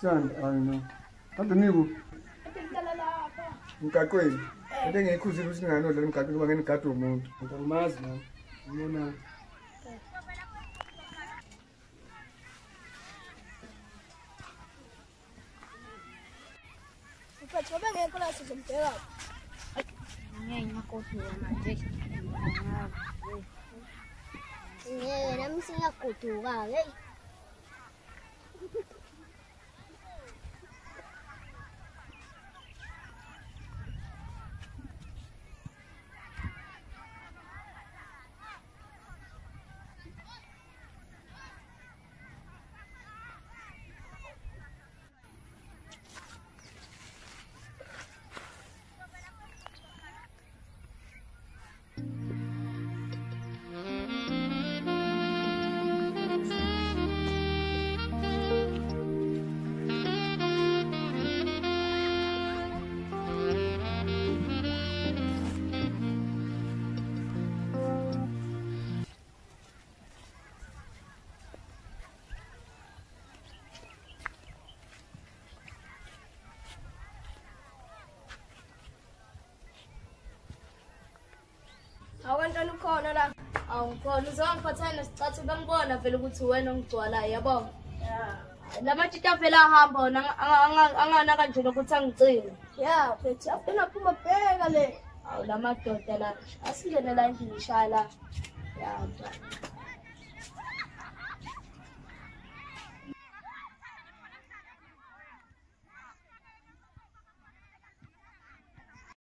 sandi ayino kambe miku mgaqweni into engiyikhuzile ukuthi ninganodlala emgaqweni kuba ngenigadi womuntu ngikumazi ma ona ngeke namsinyagoduka hey awantwana ukhona la awu ngikhona uzewangiphathana nesicathu bengibona vele ukuthi wena ongigcwalayo yabo la matshita vele ahamba wona angana kanje nokuthi angicine ya bet aenaphuma bheka le awu la madoda la asingene la ngiyishaya la ya